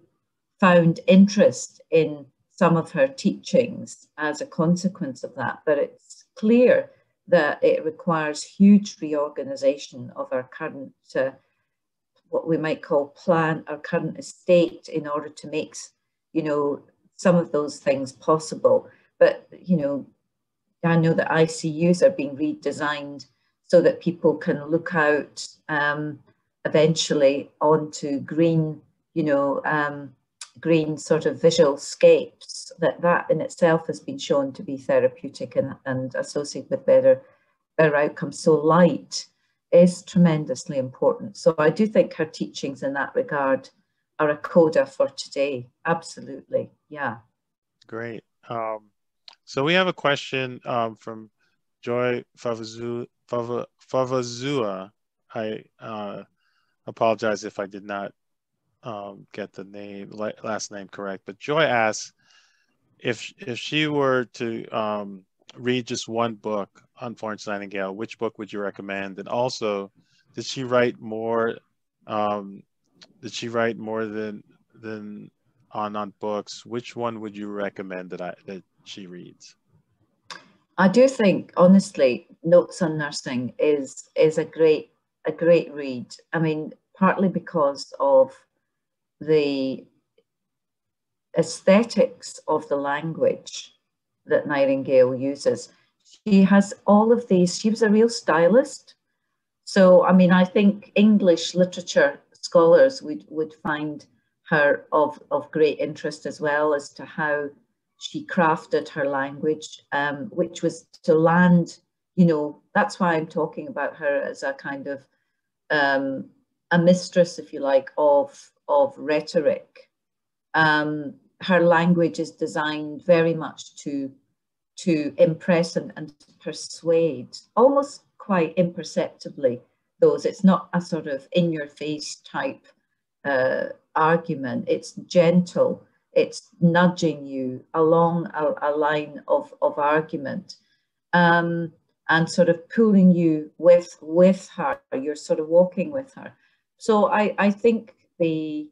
S4: found interest in some of her teachings as a consequence of that. But it's clear that it requires huge reorganization of our current, uh, what we might call plan, our current estate in order to make, you know, some of those things possible. But, you know, I know that ICUs are being redesigned so that people can look out um, eventually onto green, you know, um, green sort of visual scapes, that that in itself has been shown to be therapeutic and, and associated with better, better outcomes. So light is tremendously important. So I do think her teachings in that regard are a coda for today. Absolutely. Yeah.
S2: Great. Um, so we have a question um, from Joy Favazua. Favazua. I uh, apologize if I did not um, get the name last name correct, but Joy asks if if she were to um, read just one book on Florence Nightingale, which book would you recommend? And also, did she write more? Um, did she write more than than on on books, which one would you recommend that I that she reads?
S4: I do think, honestly, Notes on Nursing is is a great a great read. I mean, partly because of the aesthetics of the language that Nightingale uses. She has all of these, she was a real stylist. So, I mean, I think English literature scholars would, would find her of, of great interest as well as to how she crafted her language, um, which was to land, you know, that's why I'm talking about her as a kind of um, a mistress, if you like, of, of rhetoric. Um, her language is designed very much to, to impress and, and persuade, almost quite imperceptibly those. It's not a sort of in your face type uh, argument. It's gentle. It's nudging you along a, a line of, of argument um, and sort of pulling you with, with her. You're sort of walking with her. So I, I think the,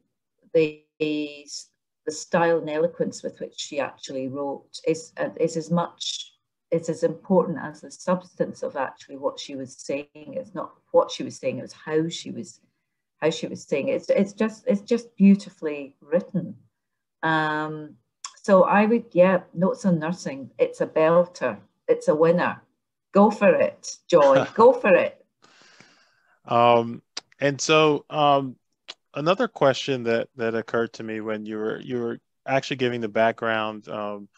S4: the, the style and eloquence with which she actually wrote is, uh, is as much is as important as the substance of actually what she was saying. It's not what she was saying; it was how she was how she was saying. It's it's just it's just beautifully written. Um, so I would yeah, notes on nursing. It's a belter. It's a winner. Go for it, Joy. Go for it.
S2: Um, and so um, another question that that occurred to me when you were you were actually giving the background um,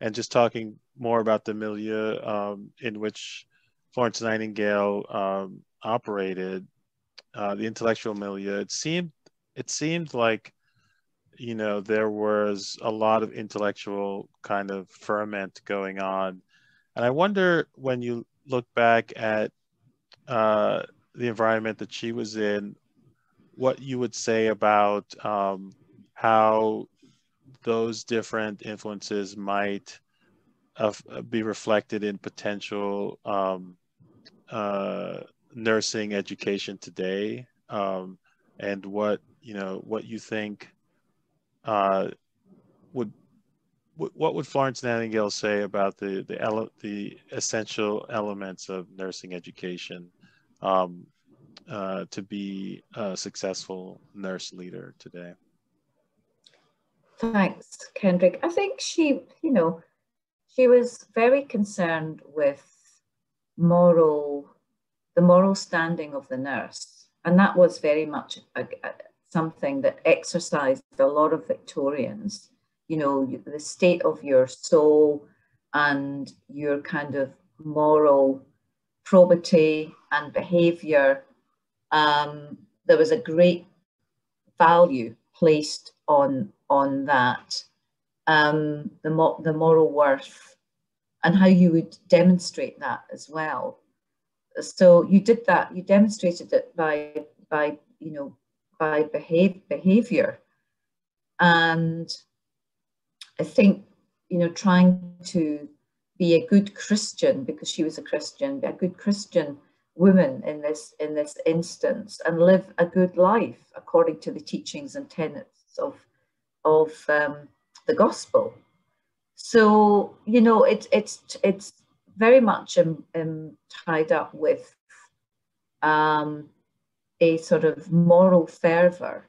S2: and just talking more about the milieu um, in which Florence Nightingale um, operated, uh, the intellectual milieu, it seemed it seemed like you know there was a lot of intellectual kind of ferment going on, and I wonder when you look back at uh, the environment that she was in, what you would say about um, how those different influences might uh, be reflected in potential um, uh, nursing education today, um, and what you know what you think uh, would what would Florence Nightingale say about the the ele- the essential elements of nursing education um, uh, to be a successful nurse leader today?
S4: Thanks, Kendrick. I think she, you know, she was very concerned with moral, the moral standing of the nurse. And that was very much a, a, something that exercised a lot of Victorians, you know, the state of your soul and your kind of moral probity and behavior. Um, there was a great value placed on on that, um, the, mo the moral worth, and how you would demonstrate that as well. So you did that. You demonstrated it by by you know by behave behavior, and I think you know trying to be a good Christian because she was a Christian, be a good Christian woman in this in this instance and live a good life according to the teachings and tenets of of um, the gospel. So you know, it's it's it's very much um, um, tied up with um, a sort of moral fervor.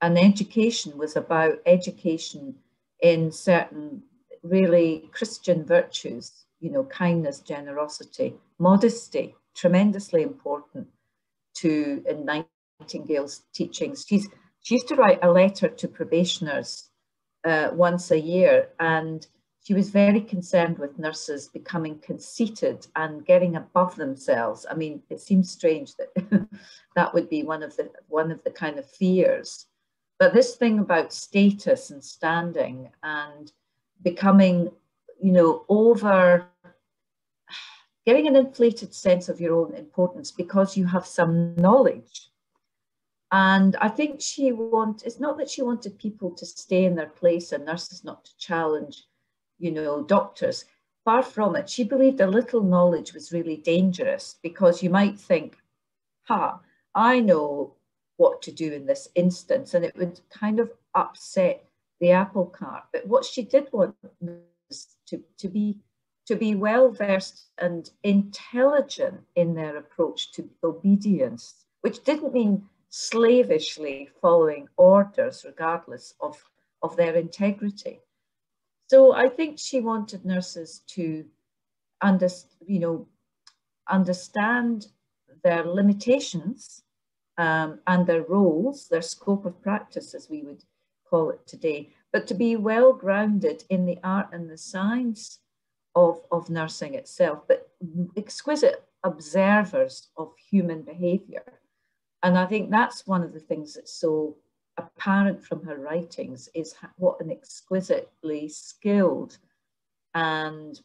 S4: And education was about education in certain really Christian virtues, you know, kindness, generosity, modesty, tremendously important to in Nightingale's teachings. She's she used to write a letter to probationers uh, once a year, and she was very concerned with nurses becoming conceited and getting above themselves. I mean, it seems strange that that would be one of the one of the kind of fears. But this thing about status and standing and becoming, you know, over getting an inflated sense of your own importance because you have some knowledge and I think she want it's not that she wanted people to stay in their place and nurses not to challenge, you know, doctors. Far from it. She believed a little knowledge was really dangerous because you might think, ha, I know what to do in this instance. And it would kind of upset the apple cart. But what she did want was to, to be to be well versed and intelligent in their approach to obedience, which didn't mean slavishly following orders regardless of, of their integrity. So I think she wanted nurses to under, you know, understand their limitations um, and their roles, their scope of practice, as we would call it today, but to be well grounded in the art and the science of, of nursing itself, but exquisite observers of human behavior. And I think that's one of the things that's so apparent from her writings is what an exquisitely skilled and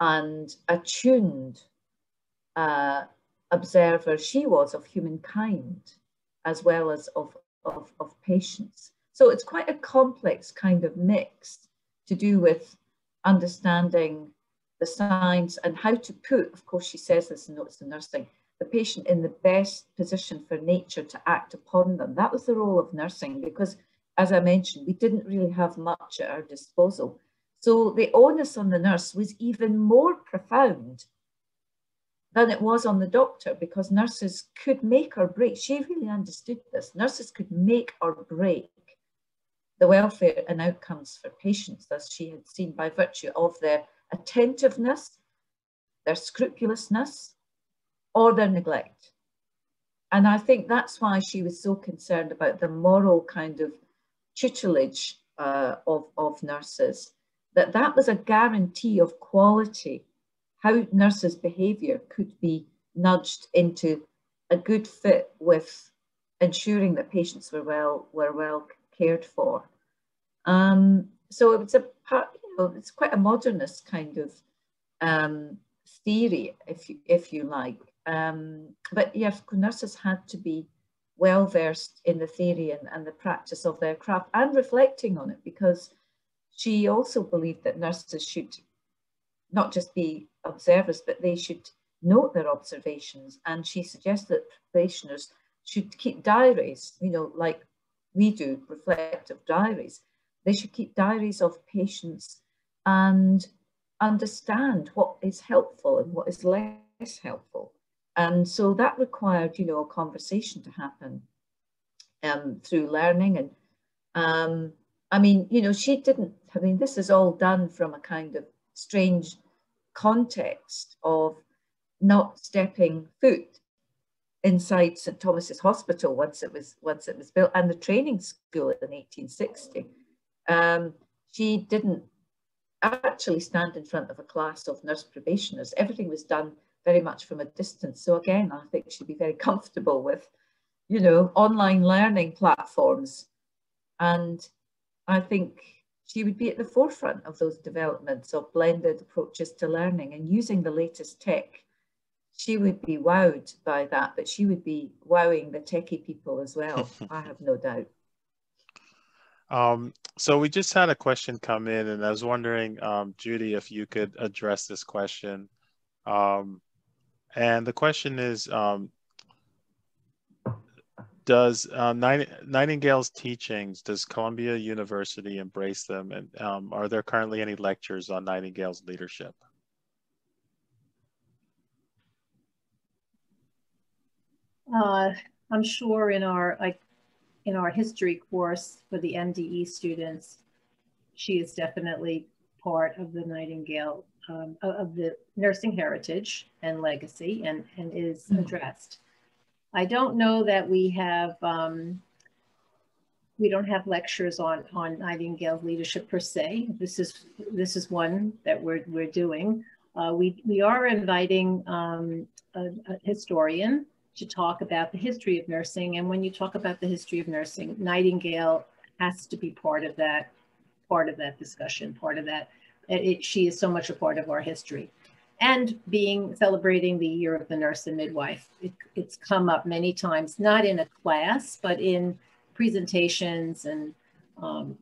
S4: and attuned uh, observer she was of humankind as well as of, of, of patients. So it's quite a complex kind of mix to do with understanding the science and how to put, of course, she says this in Notes to Nursing, the patient in the best position for nature to act upon them. That was the role of nursing because, as I mentioned, we didn't really have much at our disposal. So the onus on the nurse was even more profound than it was on the doctor because nurses could make or break. She really understood this. Nurses could make or break the welfare and outcomes for patients, as she had seen by virtue of their attentiveness, their scrupulousness, or their neglect. And I think that's why she was so concerned about the moral kind of tutelage uh, of, of nurses, that that was a guarantee of quality, how nurses' behaviour could be nudged into a good fit with ensuring that patients were well, were well cared for. Um, so it's a part, you know, it's quite a modernist kind of um, theory, if you, if you like. Um, but yes, nurses had to be well versed in the theory and, and the practice of their craft and reflecting on it because she also believed that nurses should not just be observers, but they should note their observations. And she suggested that practitioners should keep diaries, you know, like we do, reflective diaries. They should keep diaries of patients and understand what is helpful and what is less helpful. And so that required, you know, a conversation to happen um, through learning. And um, I mean, you know, she didn't, I mean, this is all done from a kind of strange context of not stepping foot inside St Thomas's Hospital once it was once it was built, and the training school in 1860. Um, she didn't actually stand in front of a class of nurse probationers. Everything was done very much from a distance. So again, I think she'd be very comfortable with, you know, online learning platforms. And I think she would be at the forefront of those developments of blended approaches to learning and using the latest tech she would be wowed by that, but she would be wowing the techie people as well. I have no doubt.
S2: Um, so we just had a question come in, and I was wondering, um, Judy, if you could address this question. Um, and the question is, um, does uh, Nightingale's teachings, does Columbia University embrace them? And um, are there currently any lectures on Nightingale's leadership?
S3: Uh, I'm sure in our like in our history course for the MDE students, she is definitely part of the Nightingale um, of the nursing heritage and legacy and, and is hmm. addressed. I don't know that we have um, we don't have lectures on on Nightingale leadership per se. This is this is one that we're we're doing. Uh, we we are inviting um, a, a, historian to talk about the history of nursing. And when you talk about the history of nursing, Nightingale has to be part of that, part of that discussion, part of that. It, she is so much a part of our history. And being celebrating the year of the nurse and midwife, it, it's come up many times, not in a class, but in presentations and um,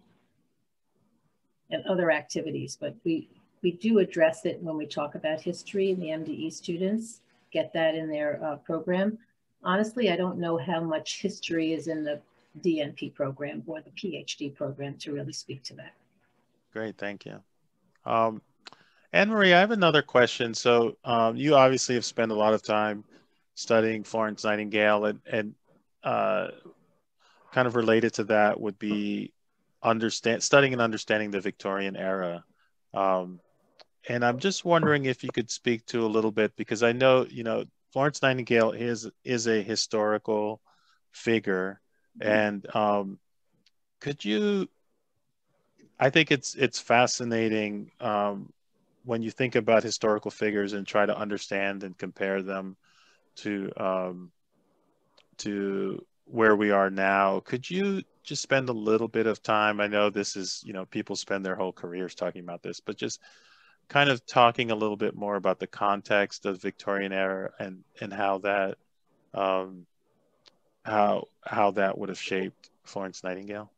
S3: and other activities. But we we do address it when we talk about history. The MDE students get that in their uh, program. Honestly, I don't know how much history is in the DNP program or the PhD program to really speak to that.
S2: Great, thank you. Um, Anne Marie, I have another question. So um, you obviously have spent a lot of time studying Florence Nightingale, and, and uh, kind of related to that would be understand studying and understanding the Victorian era. Um, and I'm just wondering if you could speak to a little bit because I know you know Florence Nightingale is is a historical figure, mm-hmm. and um, could you? I think it's it's fascinating um, when you think about historical figures and try to understand and compare them to um, to where we are now. Could you just spend a little bit of time? I know this is you know people spend their whole careers talking about this, but just kind of talking a little bit more about the context of Victorian era and and how that um, how how that would have shaped Florence Nightingale?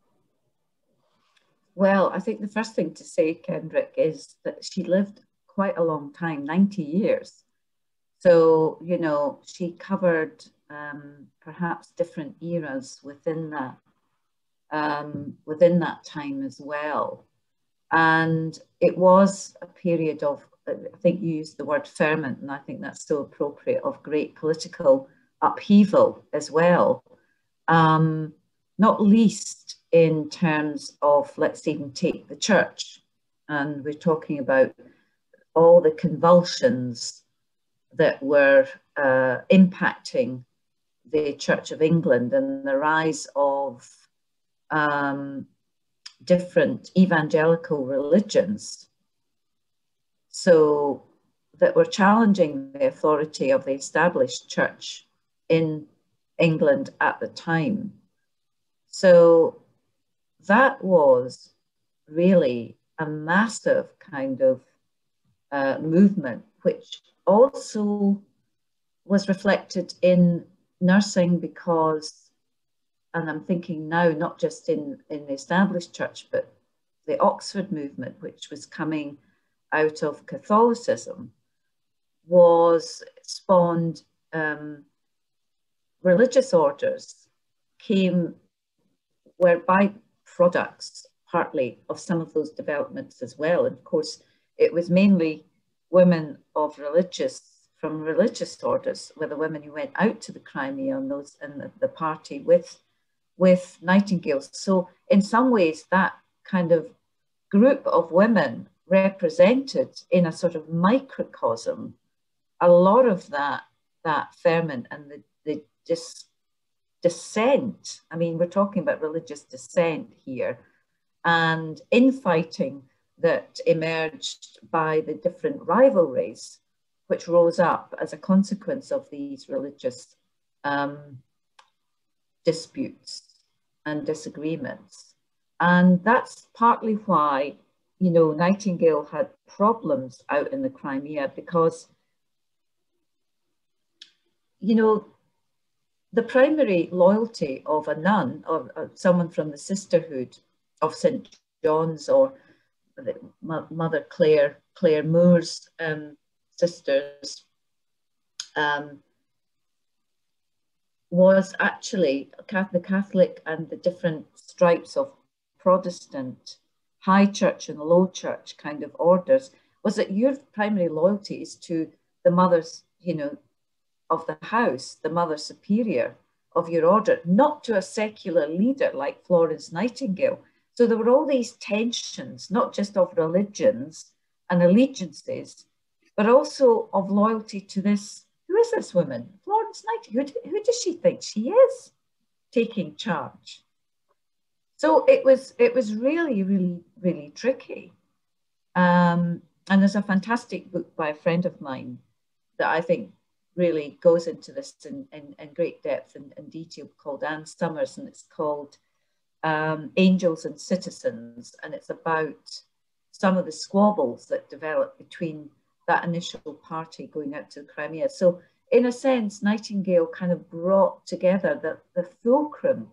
S4: Well, I think the first thing to say, Kendrick, is that she lived quite a long time 90 years. So, you know, she covered um, perhaps different eras within that, um, within that time as well. And it was a period of, I think you used the word ferment, and I think that's so appropriate, of great political upheaval as well. Um, not least in terms of, let's even take the church, and we're talking about all the convulsions that were uh, impacting the Church of England and the rise of um, different evangelical religions. So that were challenging the authority of the established church in England at the time. So that was really a massive kind of uh, movement, which also was reflected in nursing because, and I'm thinking now not just in, in the established church, but the Oxford movement, which was coming out of Catholicism, was spawned um, religious orders came were byproducts partly of some of those developments as well. And of course, it was mainly women of religious from religious orders were the women who went out to the Crimea and those in the, the party with with nightingales. So in some ways, that kind of group of women represented in a sort of microcosm a lot of that that ferment and the, the dis, dissent. I mean, we're talking about religious dissent here and infighting that emerged by the different rivalries which rose up as a consequence of these religious um, disputes and disagreements. And that's partly why, you know, Nightingale had problems out in the Crimea because, you know, the primary loyalty of a nun or, or someone from the sisterhood of St. John's or Mother Clare, Clare Moore's um, sisters, um, was actually the Catholic and the different stripes of Protestant, high church and low church kind of orders, was that your primary loyalty is to the mothers, you know, of the house, the mother superior of your order, not to a secular leader like Florence Nightingale, so there were all these tensions, not just of religions and allegiances, but also of loyalty to this. Who is this woman? Florence Nightingale. Who, who does she think she is taking charge? So it was, it was really, really, really tricky. Um, and there's a fantastic book by a friend of mine that I think really goes into this in, in, in great depth and, and detail called Anne Summers, and it's called um, Angels and Citizens, and it's about some of the squabbles that developed between that initial party going out to Crimea. So, in a sense, Nightingale kind of brought together the, the fulcrum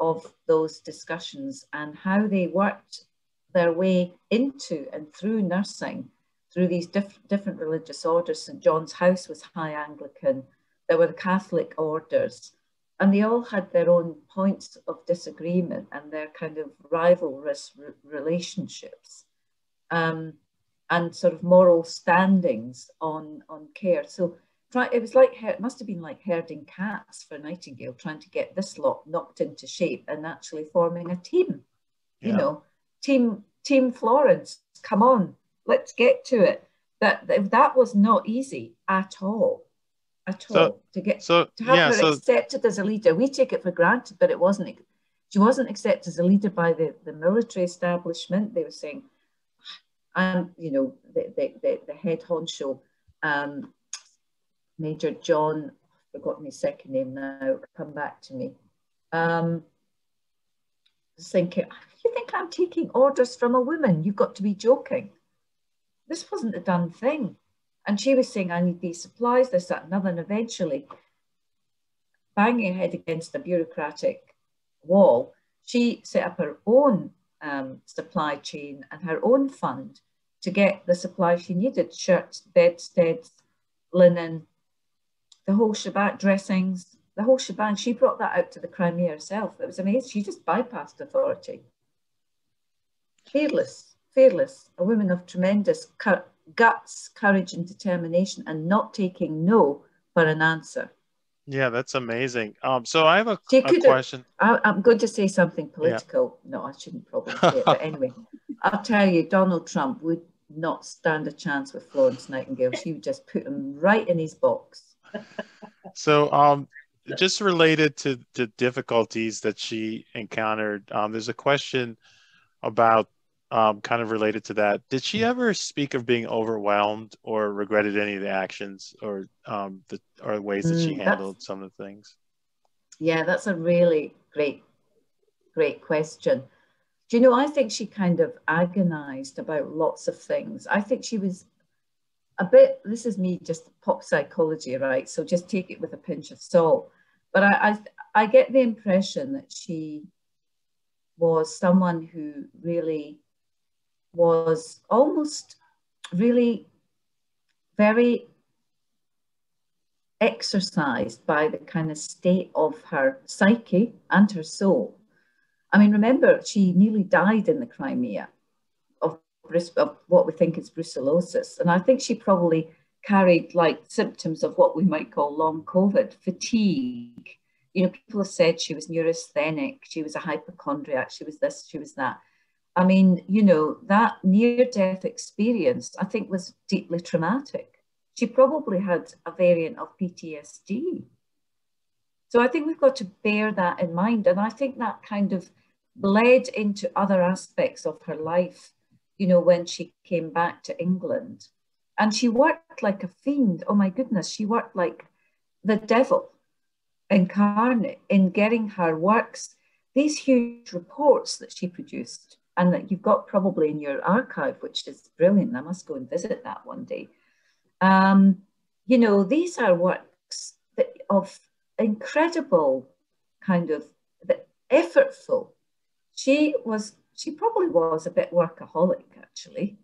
S4: of those discussions and how they worked their way into and through nursing through these diff different religious orders. St. John's House was high Anglican. There were the Catholic orders. and they all had their own points of disagreement and their kind of rivalrous relationships um, and sort of moral standings on, on care. So try, it was like, it must have been like herding cats for Nightingale, trying to get this lot knocked into shape and actually forming a team. Yeah. You know, team, team Florence, come on, let's get to it. That, that was not easy at all at all so, to get so, to have yeah, her so, accepted as a leader. We take it for granted, but it wasn't. She wasn't accepted as a leader by the, the military establishment. They were saying, and you know, the, the, the, the head honcho, um, Major John, I've forgotten his second name now, come back to me. Um, thinking, you think I'm taking orders from a woman? You've got to be joking. This wasn't a done thing. And she was saying, I need these supplies, this, that, another. And eventually, banging her head against a bureaucratic wall, she set up her own um, supply chain and her own fund to get the supplies she needed shirts, bedsteads, linen, the whole shebang, dressings, the whole shebang. She brought that out to the Crimea herself. It was amazing. She just bypassed authority. Fearless, fearless, a woman of tremendous guts, courage, and determination, and not taking no for an answer.
S2: Yeah, that's amazing. Um, so I have a, a question.
S4: I, am going to say something political. Yeah. No, I shouldn't probably say it, but anyway, I'll tell you, Donald Trump would not stand a chance with Florence Nightingale. She would just put him right in his box.
S2: So, um, just related to the difficulties that she encountered, um, there's a question about um, kind of related to that. Did she ever speak of being overwhelmed or regretted any of the actions or um, the or ways that she mm, handled some of the things?
S4: Yeah, that's a really great, great question. Do you know? I think she kind of agonized about lots of things. I think she was a bit. This is me, just pop psychology, right? So just take it with a pinch of salt. But I, I, I get the impression that she was someone who really was almost really very exercised by the kind of state of her psyche and her soul. I mean, remember, she nearly died in the Crimea of, of what we think is brucellosis. And I think she probably carried like symptoms of what we might call long COVID, fatigue. You know, people have said she was neurasthenic, she was a hypochondriac, she was this, she was that. I mean, you know, that near death experience, I think, was deeply traumatic. She probably had a variant of PTSD. So I think we've got to bear that in mind. And I think that kind of bled into other aspects of her life, you know, when she came back to England. And she worked like a fiend. Oh my goodness, she worked like the devil incarnate in getting her works, these huge reports that she produced and that you've got probably in your archive, which is brilliant. I must go and visit that one day. Um, you know, these are works that, of incredible kind of effortful. She was, she probably was a bit workaholic actually,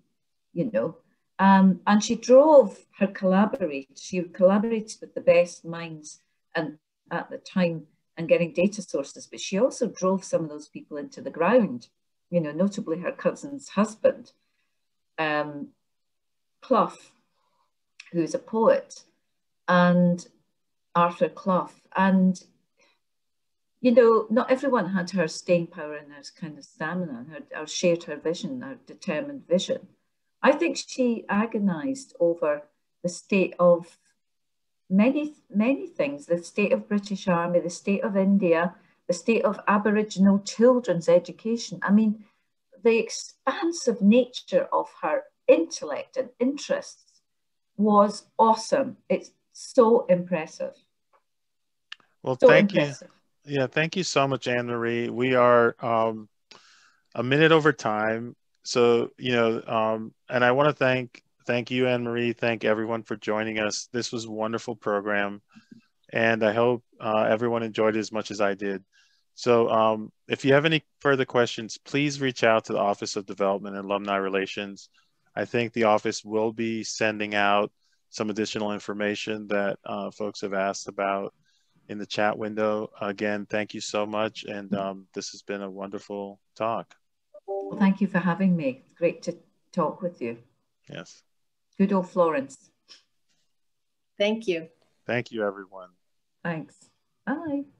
S4: you know, um, and she drove her collaborators. She collaborated with the best minds and at the time and getting data sources, but she also drove some of those people into the ground you know, notably her cousin's husband, um, Clough, who's a poet, and Arthur Clough. And, you know, not everyone had her staying power and her kind of stamina, her, or shared her vision, her determined vision. I think she agonized over the state of many, many things, the state of British Army, the state of India, the state of Aboriginal children's education. I mean, the expansive nature of her intellect and interests was awesome. It's so impressive.
S2: Well, so thank impressive. you. Yeah, thank you so much, Anne Marie. We are um, a minute over time. So, you know, um, and I want to thank thank you, Anne Marie. Thank everyone for joining us. This was a wonderful program. And I hope uh, everyone enjoyed it as much as I did. So um, if you have any further questions, please reach out to the Office of Development and Alumni Relations. I think the office will be sending out some additional information that uh, folks have asked about. in the chat window. Again, thank you so much. And um, this has been a wonderful talk.
S4: Well, thank you for having me. It's great to talk with you.
S2: Yes.
S4: Good old Florence.
S3: Thank you.
S2: Thank you, everyone.
S4: Thanks. Bye.